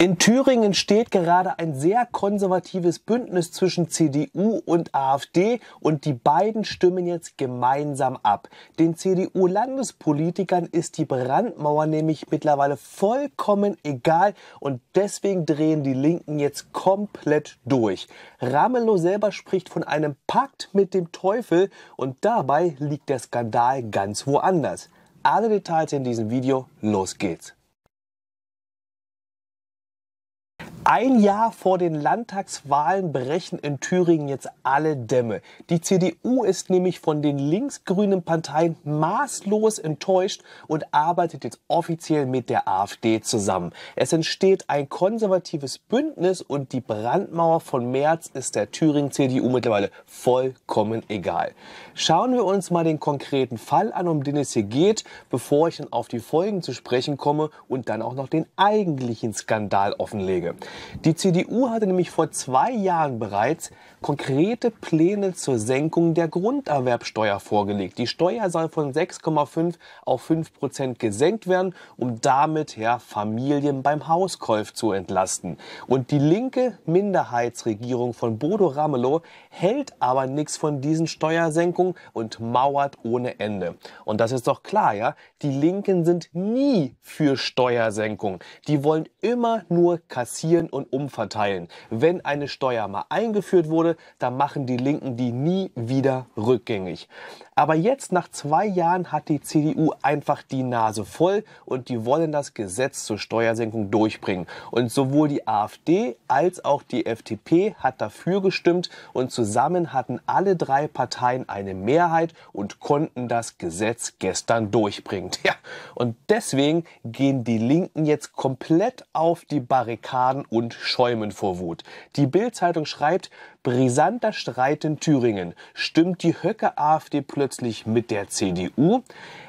In Thüringen steht gerade ein sehr konservatives Bündnis zwischen CDU und AfD und die beiden stimmen jetzt gemeinsam ab. Den CDU-Landespolitikern ist die Brandmauer nämlich mittlerweile vollkommen egal und deswegen drehen die Linken jetzt komplett durch. Ramelow selber spricht von einem Pakt mit dem Teufel und dabei liegt der Skandal ganz woanders. Alle Details in diesem Video, los geht's. Ein Jahr vor den Landtagswahlen brechen in Thüringen jetzt alle Dämme. Die CDU ist nämlich von den linksgrünen Parteien maßlos enttäuscht und arbeitet jetzt offiziell mit der AfD zusammen. Es entsteht ein konservatives Bündnis und die Brandmauer von März ist der Thüringen CDU mittlerweile vollkommen egal. Schauen wir uns mal den konkreten Fall an, um den es hier geht, bevor ich dann auf die Folgen zu sprechen komme und dann auch noch den eigentlichen Skandal offenlege. Die CDU hatte nämlich vor zwei Jahren bereits konkrete Pläne zur Senkung der Grunderwerbsteuer vorgelegt. Die Steuer soll von 6,5 auf 5 Prozent gesenkt werden, um damit ja, Familien beim Hauskauf zu entlasten. Und die linke Minderheitsregierung von Bodo Ramelow hält aber nichts von diesen Steuersenkungen und mauert ohne Ende. Und das ist doch klar, ja? Die Linken sind nie für Steuersenkung. Die wollen immer nur kassieren und umverteilen. Wenn eine Steuer mal eingeführt wurde, dann machen die Linken die nie wieder rückgängig. Aber jetzt, nach zwei Jahren, hat die CDU einfach die Nase voll und die wollen das Gesetz zur Steuersenkung durchbringen. Und sowohl die AfD als auch die FDP hat dafür gestimmt und zusammen hatten alle drei Parteien eine Mehrheit und konnten das Gesetz gestern durchbringen. Ja, und deswegen gehen die Linken jetzt komplett auf die Barrikaden und schäumen vor Wut. Die Bild-Zeitung schreibt, brisanter Streit in Thüringen. Stimmt die Höcke-AfD plötzlich mit der CDU?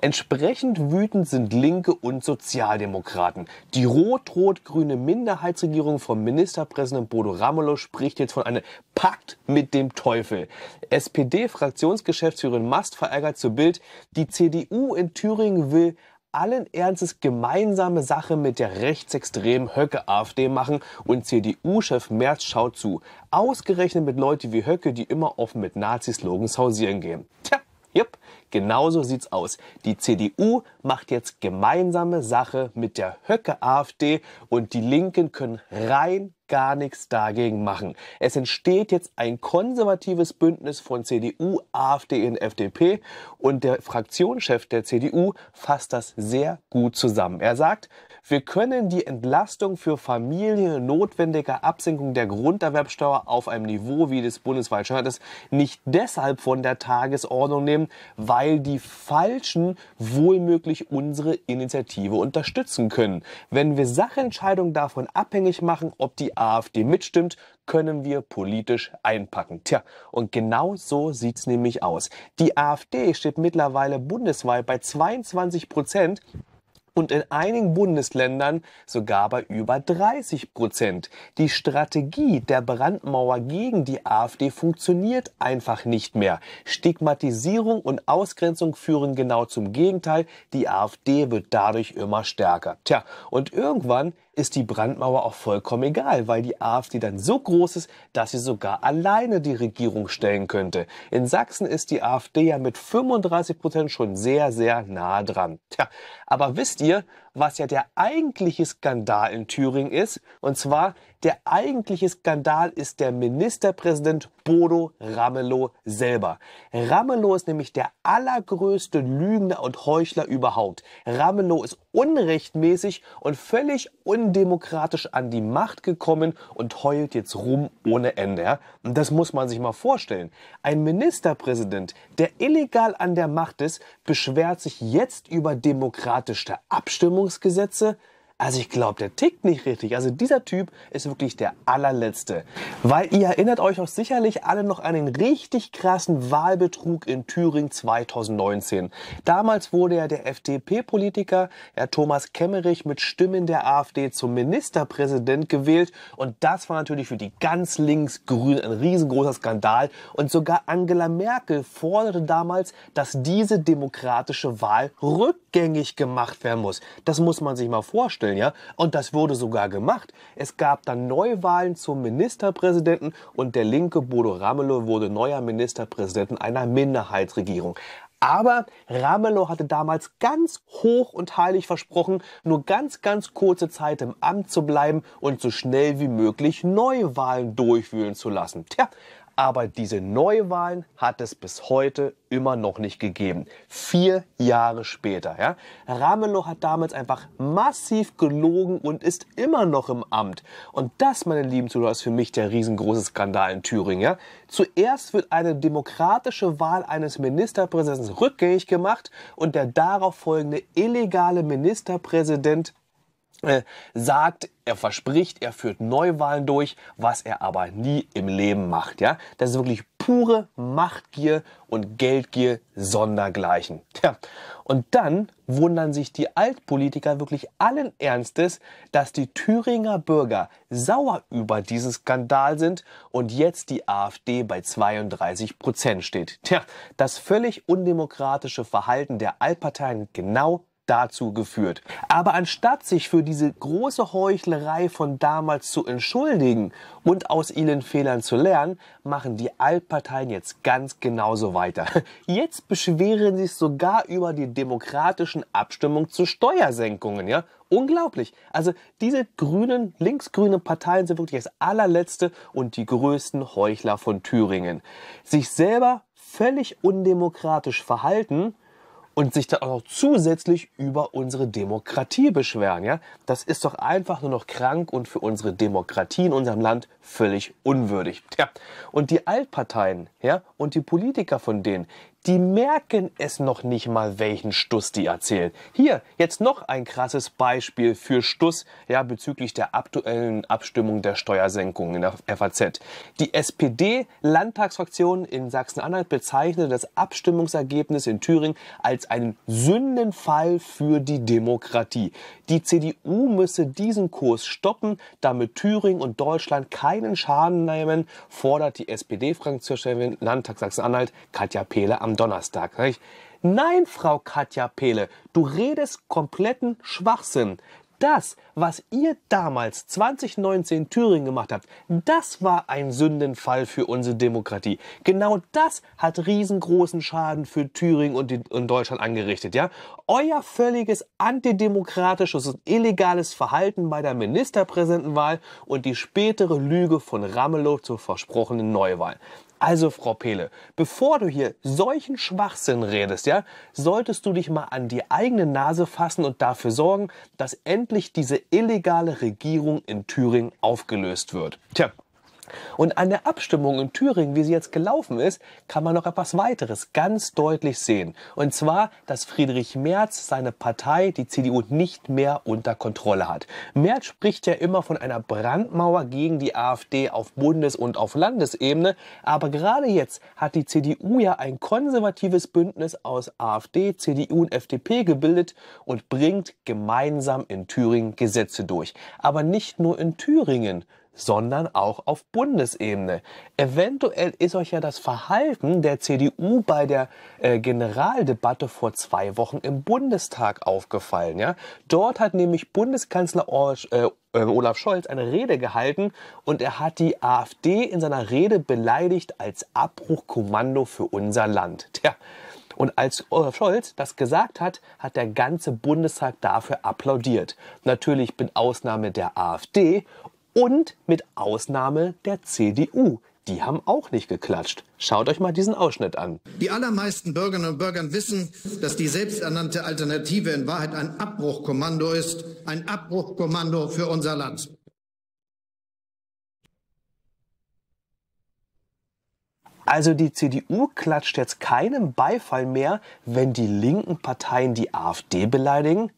Entsprechend wütend sind Linke und Sozialdemokraten. Die rot-rot-grüne Minderheitsregierung von Ministerpräsident Bodo Ramelow spricht jetzt von einem Pakt mit dem Teufel. SPD-Fraktionsgeschäftsführerin Mast verärgert zu Bild, die CDU in Thüringen will allen Ernstes gemeinsame Sache mit der rechtsextremen Höcke AfD machen und CDU-Chef Merz schaut zu. Ausgerechnet mit Leuten wie Höcke, die immer offen mit Nazi-Slogans hausieren gehen. Tja, jupp, genauso sieht's aus. Die CDU macht jetzt gemeinsame Sache mit der Höcke AfD und die Linken können rein gar nichts dagegen machen. Es entsteht jetzt ein konservatives Bündnis von CDU, AfD und FDP und der Fraktionschef der CDU fasst das sehr gut zusammen. Er sagt, wir können die Entlastung für Familien notwendiger Absenkung der Grunderwerbsteuer auf einem Niveau wie des bundesweit Standards nicht deshalb von der Tagesordnung nehmen, weil die Falschen wohlmöglich unsere Initiative unterstützen können. Wenn wir Sachentscheidungen davon abhängig machen, ob die AfD mitstimmt, können wir politisch einpacken. Tja, und genau so sieht's nämlich aus. Die AfD steht mittlerweile bundesweit bei 22 Prozent und in einigen Bundesländern sogar bei über 30 Prozent. Die Strategie der Brandmauer gegen die AfD funktioniert einfach nicht mehr. Stigmatisierung und Ausgrenzung führen genau zum Gegenteil. Die AfD wird dadurch immer stärker. Tja, und irgendwann ist die Brandmauer auch vollkommen egal, weil die AfD dann so groß ist, dass sie sogar alleine die Regierung stellen könnte. In Sachsen ist die AfD ja mit 35 Prozent schon sehr, sehr nah dran. Tja, aber wisst ihr, was ja der eigentliche Skandal in Thüringen ist? Und zwar der eigentliche Skandal ist der Ministerpräsident Bodo Ramelow selber. Ramelow ist nämlich der allergrößte Lügner und Heuchler überhaupt. Ramelow ist unrechtmäßig und völlig undemokratisch an die Macht gekommen und heult jetzt rum ohne Ende. Und das muss man sich mal vorstellen. Ein Ministerpräsident, der illegal an der Macht ist, beschwert sich jetzt über demokratische Abstimmungsgesetze, also ich glaube, der tickt nicht richtig. Also dieser Typ ist wirklich der allerletzte. Weil ihr erinnert euch auch sicherlich alle noch an den richtig krassen Wahlbetrug in Thüringen 2019. Damals wurde ja der FDP-Politiker, Herr Thomas Kemmerich, mit Stimmen der AfD zum Ministerpräsident gewählt. Und das war natürlich für die ganz links-grün ein riesengroßer Skandal. Und sogar Angela Merkel forderte damals, dass diese demokratische Wahl rückgängig gemacht werden muss. Das muss man sich mal vorstellen vorstellen, ja? Und das wurde sogar gemacht. Es gab dann Neuwahlen zum Ministerpräsidenten und der linke Bodo Ramelow wurde neuer Ministerpräsident einer Minderheitsregierung. Aber Ramelow hatte damals ganz hoch und heilig versprochen, nur ganz, ganz kurze Zeit im Amt zu bleiben und so schnell wie möglich Neuwahlen durchführen zu lassen. Tja, aber diese Neuwahlen hat es bis heute immer noch nicht gegeben. Vier Jahre später. Ja? Ramelow hat damals einfach massiv gelogen und ist immer noch im Amt. Und das, meine lieben Zuhörer, ist für mich der riesengroße Skandal in Thüringen. Ja? Zuerst wird eine demokratische Wahl eines Ministerpräsidenten rückgängig gemacht und der darauf folgende illegale Ministerpräsident äh, sagt, er verspricht, er führt Neuwahlen durch, was er aber nie im Leben macht. Ja, das ist wirklich pure Machtgier und Geldgier sondergleichen. Tja, und dann wundern sich die Altpolitiker wirklich allen Ernstes, dass die Thüringer Bürger sauer über diesen Skandal sind und jetzt die AfD bei 32 Prozent steht. Tja, das völlig undemokratische Verhalten der Altparteien genau dazu geführt. Aber anstatt sich für diese große Heuchlerei von damals zu entschuldigen und aus ihren Fehlern zu lernen, machen die Altparteien jetzt ganz genauso weiter. Jetzt beschweren sie sich sogar über die demokratischen Abstimmungen zu Steuersenkungen, ja? Unglaublich. Also diese grünen, linksgrünen Parteien sind wirklich das allerletzte und die größten Heuchler von Thüringen. Sich selber völlig undemokratisch verhalten und sich dann auch noch zusätzlich über unsere Demokratie beschweren. Ja? Das ist doch einfach nur noch krank und für unsere Demokratie in unserem Land völlig unwürdig. Tja. Und die Altparteien ja, und die Politiker von denen, die merken es noch nicht mal, welchen Stuss die erzählen. Hier jetzt noch ein krasses Beispiel für Stuss ja, bezüglich der aktuellen Abstimmung der Steuersenkung in der FAZ. Die SPD-Landtagsfraktion in Sachsen-Anhalt bezeichnete das Abstimmungsergebnis in Thüringen als einen Sündenfall für die Demokratie. Die CDU müsse diesen Kurs stoppen, damit Thüringen und Deutschland keinen Schaden nehmen, fordert die SPD-Fraktionschefin Landtag Sachsen-Anhalt Katja Pehle am Donnerstag. Nein, Frau Katja Pehle, du redest kompletten Schwachsinn. Das, was ihr damals 2019 in Thüringen gemacht habt, das war ein Sündenfall für unsere Demokratie. Genau das hat riesengroßen Schaden für Thüringen und, die, und Deutschland angerichtet, ja? Euer völliges antidemokratisches und illegales Verhalten bei der Ministerpräsidentenwahl und die spätere Lüge von Ramelow zur versprochenen Neuwahl. Also, Frau Pehle, bevor du hier solchen Schwachsinn redest, ja, solltest du dich mal an die eigene Nase fassen und dafür sorgen, dass endlich diese illegale Regierung in Thüringen aufgelöst wird. Tja, und an der Abstimmung in Thüringen, wie sie jetzt gelaufen ist, kann man noch etwas weiteres ganz deutlich sehen. Und zwar, dass Friedrich Merz seine Partei, die CDU, nicht mehr unter Kontrolle hat. Merz spricht ja immer von einer Brandmauer gegen die AfD auf Bundes- und auf Landesebene. Aber gerade jetzt hat die CDU ja ein konservatives Bündnis aus AfD, CDU und FDP gebildet und bringt gemeinsam in Thüringen Gesetze durch. Aber nicht nur in Thüringen sondern auch auf Bundesebene. Eventuell ist euch ja das Verhalten der CDU bei der äh, Generaldebatte vor zwei Wochen im Bundestag aufgefallen. Ja? Dort hat nämlich Bundeskanzler äh, äh, Olaf Scholz eine Rede gehalten und er hat die AfD in seiner Rede beleidigt als Abbruchkommando für unser Land. Tja, und als Olaf Scholz das gesagt hat, hat der ganze Bundestag dafür applaudiert. Natürlich mit Ausnahme der AfD und mit Ausnahme der CDU. Die haben auch nicht geklatscht. Schaut euch mal diesen Ausschnitt an. Die allermeisten Bürgerinnen und Bürger wissen, dass die selbsternannte Alternative in Wahrheit ein Abbruchkommando ist. Ein Abbruchkommando für unser Land. Also die CDU klatscht jetzt keinen Beifall mehr, wenn die linken Parteien die AfD beleidigen?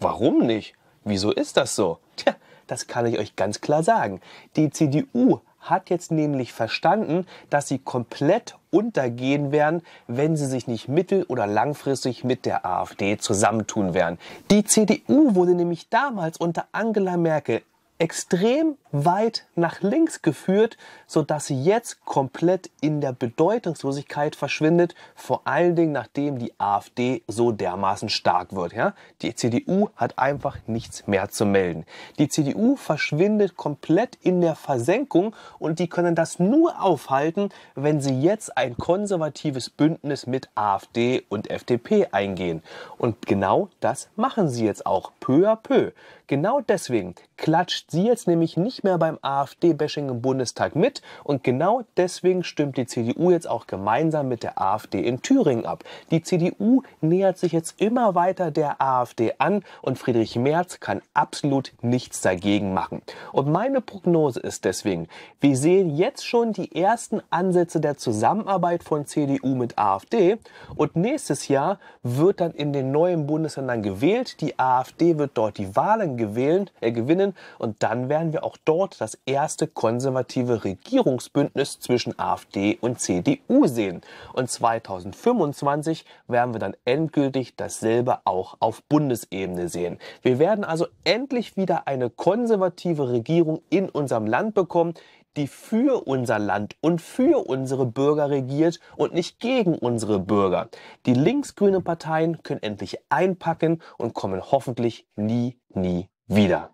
Warum nicht? Wieso ist das so? Tja, das kann ich euch ganz klar sagen. Die CDU hat jetzt nämlich verstanden, dass sie komplett untergehen werden, wenn sie sich nicht mittel- oder langfristig mit der AfD zusammentun werden. Die CDU wurde nämlich damals unter Angela Merkel extrem weit nach links geführt, sodass sie jetzt komplett in der Bedeutungslosigkeit verschwindet, vor allen Dingen nachdem die AfD so dermaßen stark wird. Ja? Die CDU hat einfach nichts mehr zu melden. Die CDU verschwindet komplett in der Versenkung und die können das nur aufhalten, wenn sie jetzt ein konservatives Bündnis mit AfD und FDP eingehen. Und genau das machen sie jetzt auch peu à peu. Genau deswegen klatscht sie jetzt nämlich nicht mehr beim AfD-Bashing im Bundestag mit und genau deswegen stimmt die CDU jetzt auch gemeinsam mit der AfD in Thüringen ab. Die CDU nähert sich jetzt immer weiter der AfD an und Friedrich Merz kann absolut nichts dagegen machen. Und meine Prognose ist deswegen, wir sehen jetzt schon die ersten Ansätze der Zusammenarbeit von CDU mit AfD und nächstes Jahr wird dann in den neuen Bundesländern gewählt. Die AfD wird dort die Wahlen gewählen, äh, gewinnen und dann werden wir auch dort das erste konservative Regierungsbündnis zwischen AfD und CDU sehen. Und 2025 werden wir dann endgültig dasselbe auch auf Bundesebene sehen. Wir werden also endlich wieder eine konservative Regierung in unserem Land bekommen, die für unser Land und für unsere Bürger regiert und nicht gegen unsere Bürger. Die linksgrünen Parteien können endlich einpacken und kommen hoffentlich nie, nie wieder.